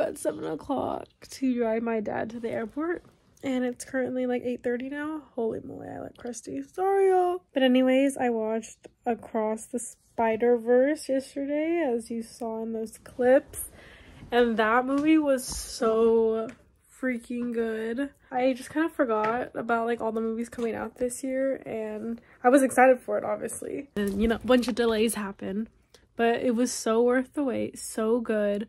up at 7 o'clock to drive my dad to the airport. And it's currently like 8.30 now. Holy moly, I look crusty. Sorry, y'all. But anyways, I watched Across the Spider-Verse yesterday, as you saw in those clips. And that movie was so freaking good. I just kind of forgot about like all the movies coming out this year and I was excited for it obviously. And you know, a bunch of delays happen, but it was so worth the wait, so good.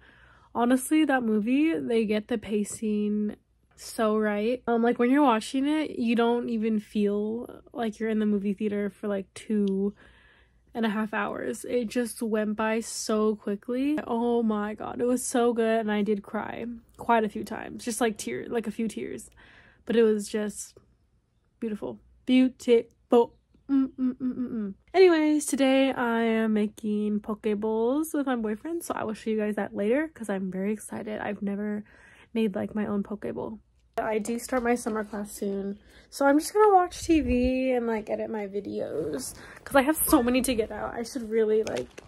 Honestly, that movie, they get the pacing so right. Um like when you're watching it, you don't even feel like you're in the movie theater for like 2 and a half hours. It just went by so quickly. Oh my god, it was so good and I did cry quite a few times. Just like tears, like a few tears. But it was just beautiful. Beautiful. Mm, mm, mm, mm, mm. Anyways, today I am making poke bowls with my boyfriend, so I will show you guys that later because I'm very excited. I've never made like my own poke bowl. I do start my summer class soon, so I'm just gonna watch TV and like edit my videos because I have so many to get out. I should really like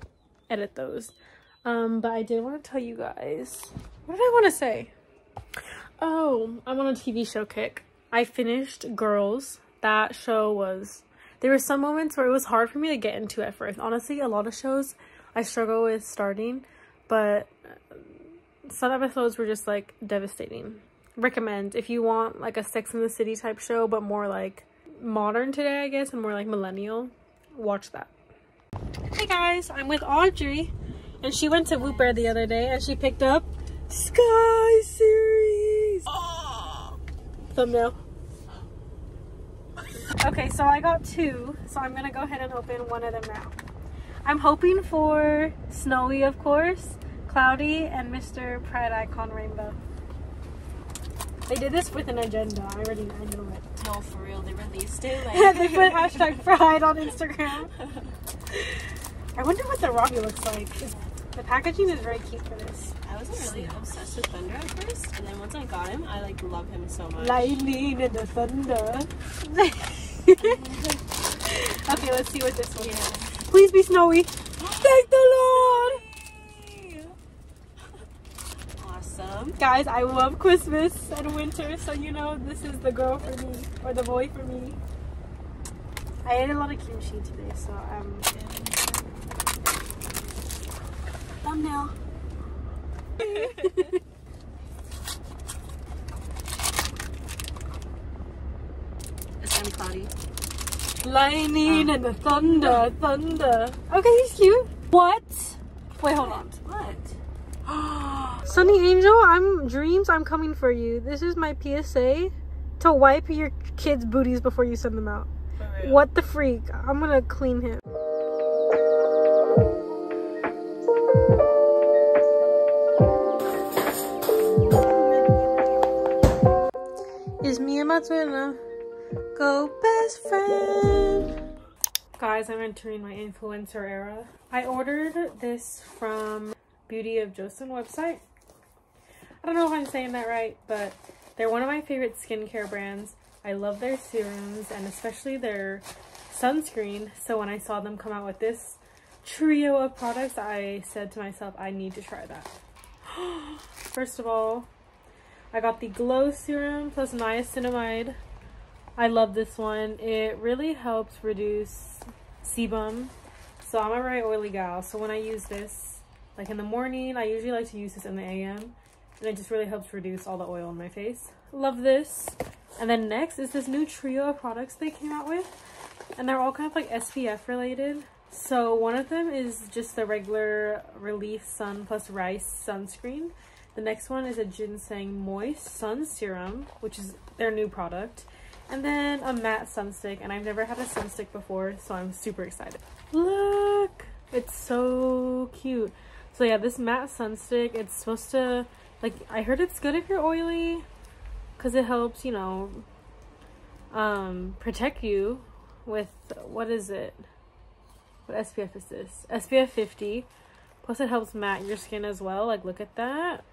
edit those. Um, but I did want to tell you guys, what did I want to say? Oh, I'm on a TV show kick. I finished Girls. That show was, there were some moments where it was hard for me to get into at first. Honestly, a lot of shows I struggle with starting, but some episodes were just like devastating recommend if you want like a Sex in the City type show, but more like modern today, I guess, and more like millennial. Watch that. Hey guys, I'm with Audrey, and she went to Whoop Bear the other day, and she picked up Sky Series. Oh. Thumbnail. Okay, so I got two, so I'm gonna go ahead and open one of them now. I'm hoping for Snowy, of course, Cloudy, and Mr. Pride Icon Rainbow. They did this with an agenda. I already I know it. No, for real. They released it. Like... they put hashtag pride on Instagram. I wonder what the Robby looks like. The packaging is very cute for this. I wasn't really obsessed with Thunder at first, and then once I got him, I like love him so much. Lightning and the thunder. okay, let's see what this one is. Please be snowy. Thank the Lord. Awesome. Guys, I love Christmas and winter, so you know this is the girl for me, or the boy for me. I ate a lot of kimchi today, so I'm... Thumbnail. It's Lightning um. and the thunder, thunder. Okay, he's cute. What? Wait, hold on. What? Sonny Angel, I'm dreams. I'm coming for you. This is my PSA to wipe your kids' booties before you send them out. What the freak? I'm gonna clean him. Is me and my twin best friend? Guys, I'm entering my influencer era. I ordered this from Beauty of Joseon website. I don't know if I'm saying that right, but they're one of my favorite skincare brands. I love their serums and especially their sunscreen. So when I saw them come out with this trio of products, I said to myself, I need to try that. First of all, I got the Glow Serum plus Niacinamide. I love this one. It really helps reduce sebum. So I'm a very oily gal. So when I use this, like in the morning, I usually like to use this in the AM. And it just really helps reduce all the oil on my face. Love this. And then next is this new trio of products they came out with. And they're all kind of like SPF related. So one of them is just the regular Relief Sun plus Rice sunscreen. The next one is a Ginseng Moist Sun Serum, which is their new product. And then a matte sunstick, and I've never had a sunstick before, so I'm super excited. Look! It's so cute. So yeah, this matte sunstick, it's supposed to, like, I heard it's good if you're oily, because it helps, you know, um, protect you with, what is it? What SPF is this? SPF 50 Plus it helps matte your skin as well. Like look at that.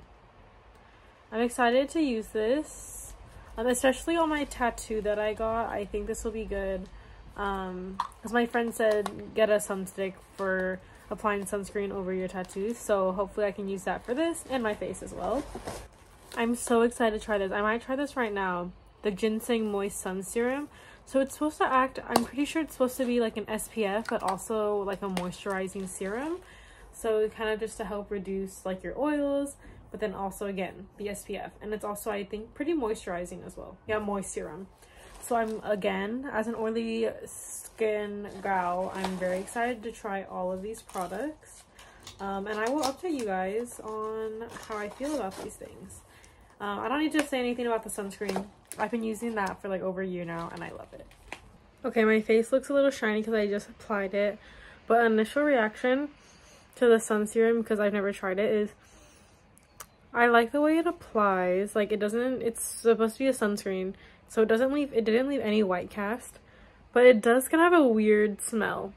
I'm excited to use this. Um, especially on my tattoo that I got. I think this will be good. Um, as my friend said, get a sunstick for applying sunscreen over your tattoos. So hopefully I can use that for this and my face as well. I'm so excited to try this. I might try this right now. The Ginseng Moist Sun Serum. So it's supposed to act, I'm pretty sure it's supposed to be like an SPF, but also like a moisturizing serum. So kind of just to help reduce like your oils, but then also again, the SPF. And it's also, I think, pretty moisturizing as well. Yeah, moist serum. So I'm, again, as an oily skin gal, I'm very excited to try all of these products. Um, and I will update you guys on how I feel about these things. Um, I don't need to say anything about the sunscreen. I've been using that for like over a year now and I love it. Okay, my face looks a little shiny because I just applied it. But initial reaction to the sun serum, because I've never tried it, is I like the way it applies. Like it doesn't, it's supposed to be a sunscreen. So it doesn't leave, it didn't leave any white cast. But it does kind of have a weird smell.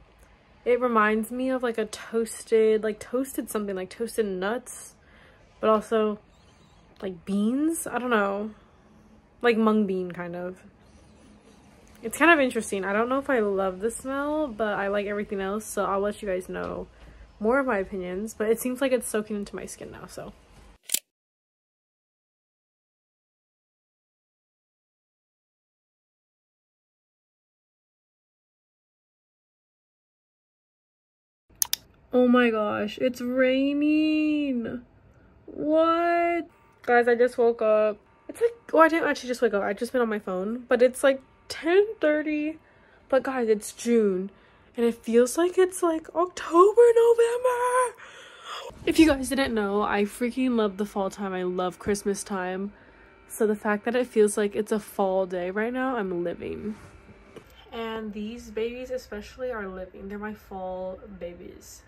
It reminds me of like a toasted, like toasted something, like toasted nuts. But also like beans. I don't know. Like mung bean kind of. It's kind of interesting. I don't know if I love the smell, but I like everything else. So I'll let you guys know more of my opinions. But it seems like it's soaking into my skin now, so. Oh my gosh, it's raining. What? Guys, I just woke up. It's like, oh, I didn't actually just wake up. I just been on my phone, but it's like 10:30. But guys, it's June, and it feels like it's like October, November. If you guys didn't know, I freaking love the fall time. I love Christmas time. So the fact that it feels like it's a fall day right now, I'm living. And these babies especially are living. They're my fall babies.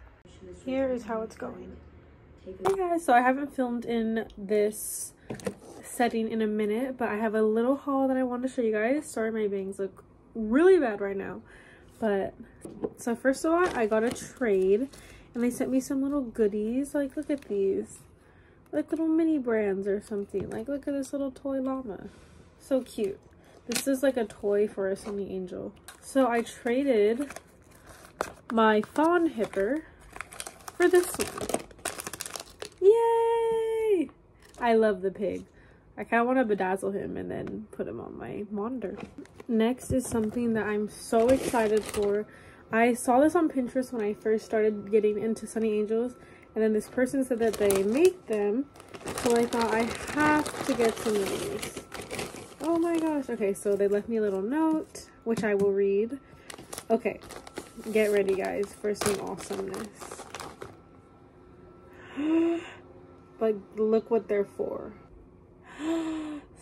Here is how it's going. Hey guys, so I haven't filmed in this setting in a minute, but I have a little haul that I want to show you guys. Sorry, my bangs look really bad right now. But, so first of all, I got a trade, and they sent me some little goodies. Like, look at these. Like little mini brands or something. Like, look at this little toy llama. So cute. This is like a toy for a Sonny Angel. So I traded my fawn hipper for this one. Yay! I love the pig. I kind of want to bedazzle him and then put him on my monitor. Next is something that I'm so excited for. I saw this on Pinterest when I first started getting into Sonny Angels. And then this person said that they make them. So I thought I have to get some of these. Oh my gosh. Okay, so they left me a little note, which I will read. Okay, get ready guys for some awesomeness. but look what they're for.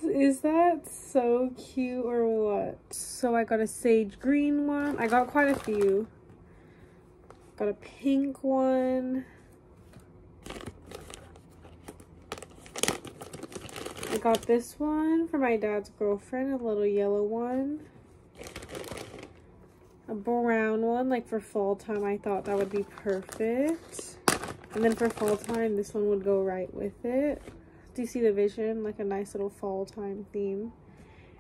Is that so cute or what? So I got a sage green one. I got quite a few. Got a pink one. I got this one for my dad's girlfriend, a little yellow one. A brown one, like for fall time, I thought that would be perfect. And then for fall time, this one would go right with it. Do you see the vision? Like a nice little fall time theme.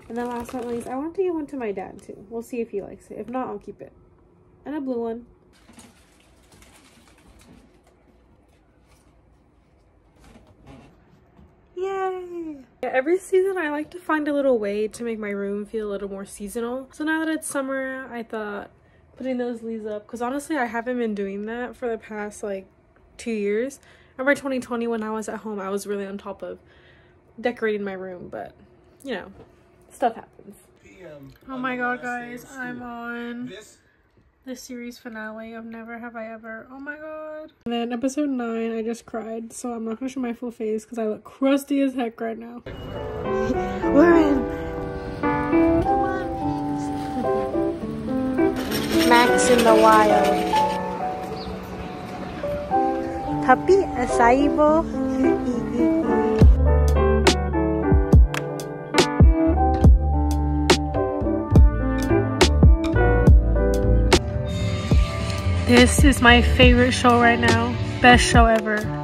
And then last but not least, I want to give one to my dad too. We'll see if he likes it. If not, I'll keep it. And a blue one. Yay! Every season I like to find a little way to make my room feel a little more seasonal. So now that it's summer, I thought putting those leaves up. Because honestly, I haven't been doing that for the past like two years. I Remember 2020 when I was at home, I was really on top of decorating my room, but you know, stuff happens. Oh my god, guys, I'm on the series finale of Never Have I Ever. Oh my god. And then episode 9, I just cried, so I'm not gonna show my full face because I look crusty as heck right now. We're in. Max in the wild. Puppy acaibo. This is my favorite show right now. Best show ever.